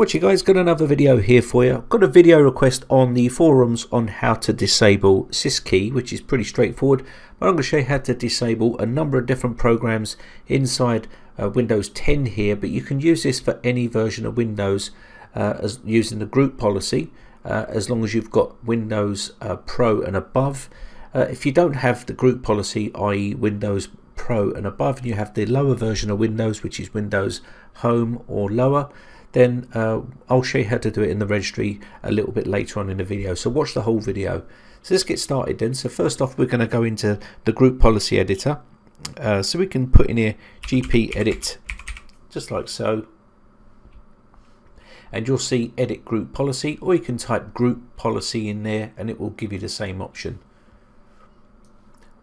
What you guys got another video here for you. Got a video request on the forums on how to disable syskey, which is pretty straightforward. But I'm going to show you how to disable a number of different programs inside uh, Windows 10 here. But you can use this for any version of Windows uh, as using the group policy, uh, as long as you've got Windows uh, Pro and above. Uh, if you don't have the group policy, i.e. Windows Pro and above, and you have the lower version of Windows, which is Windows Home or lower, then uh, I'll show you how to do it in the registry a little bit later on in the video. So watch the whole video. So let's get started then. So first off, we're going to go into the group policy editor. Uh, so we can put in here GP edit, just like so. And you'll see edit group policy, or you can type group policy in there and it will give you the same option.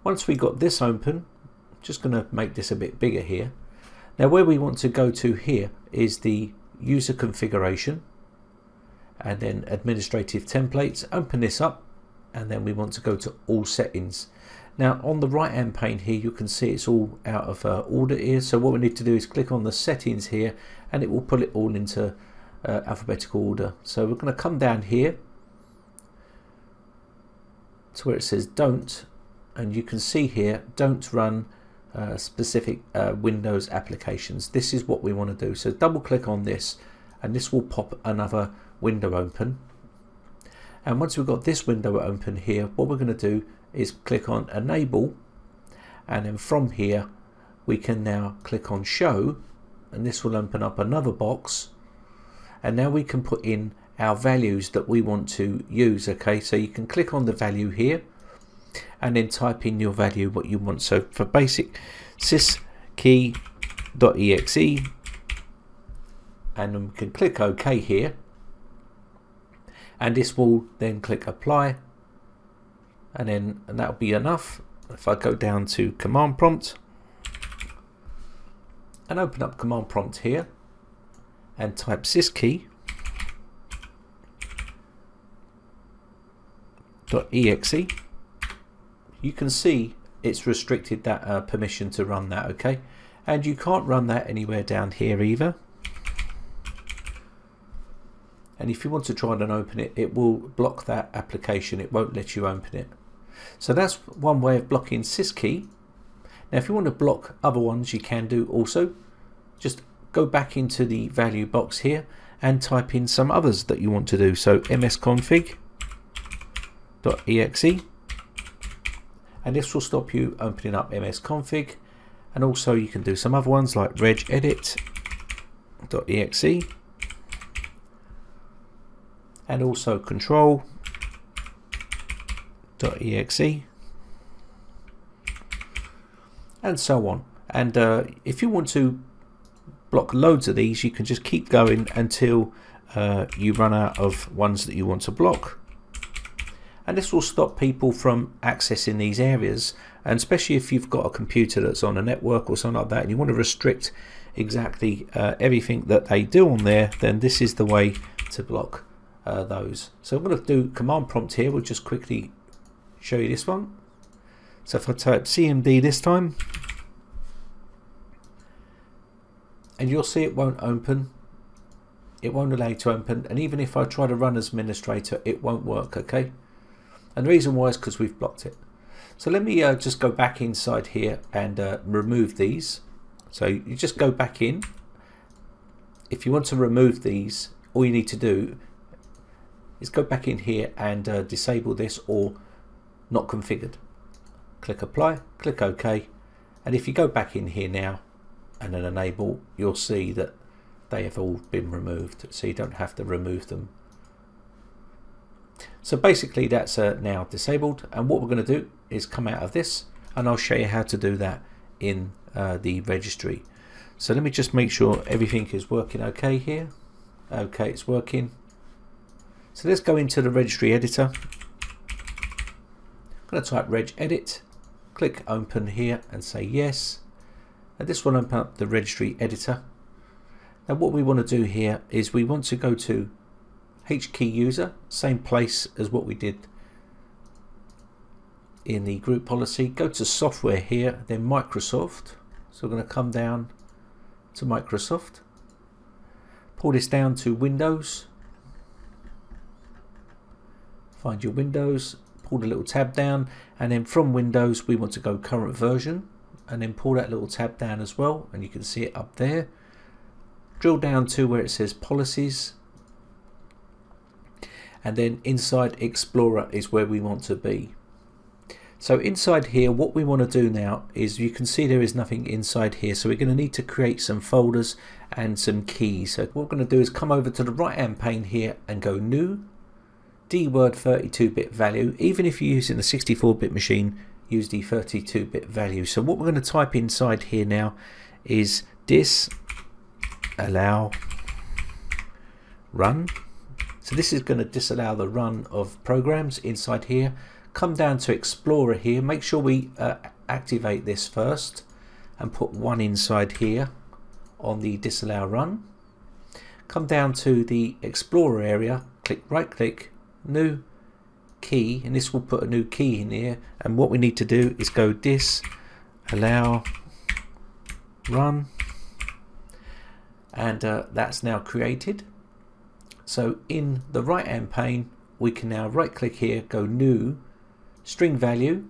Once we've got this open, just going to make this a bit bigger here. Now where we want to go to here is the user configuration and then administrative templates open this up and then we want to go to all settings. Now on the right hand pane here you can see it's all out of uh, order here. So what we need to do is click on the settings here and it will pull it all into uh, alphabetical order. So we're going to come down here to where it says don't and you can see here don't run uh, specific uh, Windows applications. This is what we want to do. So double click on this and this will pop another window open. And once we've got this window open here, what we're going to do is click on enable and then from here we can now click on show and this will open up another box and now we can put in our values that we want to use okay so you can click on the value here and then type in your value what you want. So for basic syskey.exe and we can click OK here and this will then click apply and then and that'll be enough. If I go down to command prompt and open up command prompt here and type syskey .exe you can see it's restricted that uh, permission to run that okay? And you can't run that anywhere down here either. And if you want to try and open it it will block that application. It won't let you open it. So that's one way of blocking syskey now if you want to block other ones you can do also. Just go back into the value box here and type in some others that you want to do. So msconfig.exe and this will stop you opening up msconfig and also you can do some other ones like regedit.exe and also control.exe and so on. And uh, if you want to block loads of these you can just keep going until uh, you run out of ones that you want to block and this will stop people from accessing these areas. And especially if you've got a computer that's on a network or something like that and you want to restrict exactly uh, everything that they do on there then this is the way to block uh, those. So I'm going to do command prompt here. We'll just quickly show you this one. So if I type cmd this time and you'll see it won't open. It won't allow you to open. And even if I try to run as administrator it won't work okay and the reason why is because we've blocked it. So let me uh, just go back inside here and uh, remove these. So you just go back in. If you want to remove these, all you need to do is go back in here and uh, disable this or not configured. Click apply, click OK. And if you go back in here now and then enable, you'll see that they have all been removed. So you don't have to remove them so basically that's uh, now disabled and what we're going to do is come out of this and I'll show you how to do that in uh, the registry. So let me just make sure everything is working okay here. Okay, it's working. So let's go into the registry editor. I'm going to type regedit, click open here and say yes. And this will open up the registry editor. Now what we want to do here is we want to go to HKey user, same place as what we did in the group policy. Go to software here, then Microsoft. So we're going to come down to Microsoft. pull this down to Windows find your Windows pull the little tab down and then from Windows we want to go current version and then pull that little tab down as well and you can see it up there drill down to where it says policies and then inside Explorer is where we want to be. So inside here what we want to do now is you can see there is nothing inside here so we're going to need to create some folders and some keys. So what we're going to do is come over to the right hand pane here and go new DWORD 32-bit value. Even if you're using a 64-bit machine use the 32-bit value. So what we're going to type inside here now is dis allow run so this is going to disallow the run of programs inside here. Come down to Explorer here. Make sure we uh, activate this first and put one inside here on the disallow run. Come down to the Explorer area. Click right click new key and this will put a new key in here. And what we need to do is go dis allow run. And uh, that's now created so in the right hand pane we can now right click here go new string value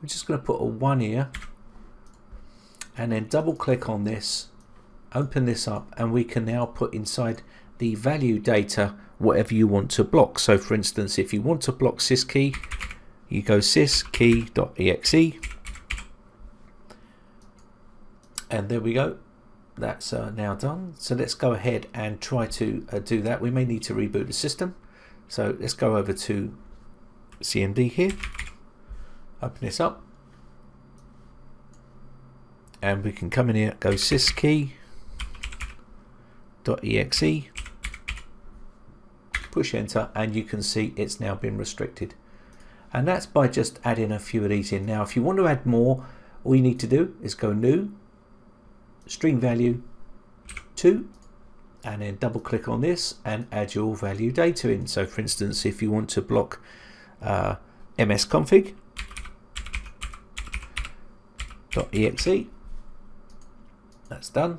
we're just going to put a 1 here and then double click on this open this up and we can now put inside the value data whatever you want to block. So for instance, if you want to block syskey, you go syskey.exe and there we go. That's uh, now done. So let's go ahead and try to uh, do that. We may need to reboot the system. So let's go over to CMD here, open this up, and we can come in here, go syskey.exe push enter and you can see it's now been restricted and that's by just adding a few of these in now if you want to add more all you need to do is go new string value 2 and then double click on this and add your value data in. So for instance if you want to block uh, msconfig .exe that's done.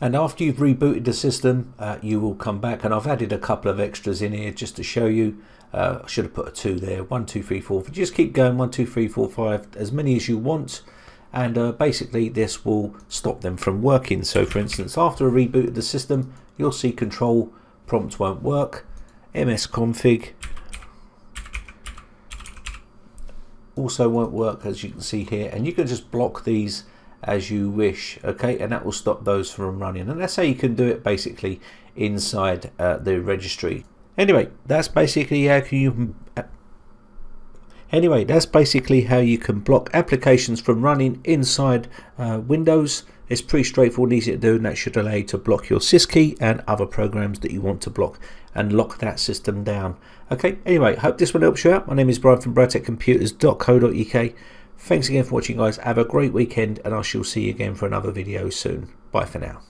And after you've rebooted the system uh, you will come back and I've added a couple of extras in here just to show you. Uh, I should have put a 2 there 1 2 3 4 just keep going 1 2 3 4 5 as many as you want and uh, basically this will stop them from working. So for instance after a reboot of the system you'll see control prompt won't work. Msconfig also won't work as you can see here. And you can just block these as you wish okay? And that will stop those from running. And that's how you can do it basically inside uh, the registry. Anyway that's basically how you anyway that's basically how you can block applications from running inside uh, Windows it's pretty straightforward and easy to do and that should allow you to block your syskey and other programs that you want to block and lock that system down okay anyway hope this one helps you out my name is Brian from briteccomputers.co.uk Thanks again for watching guys. Have a great weekend and I shall see you again for another video soon. Bye for now.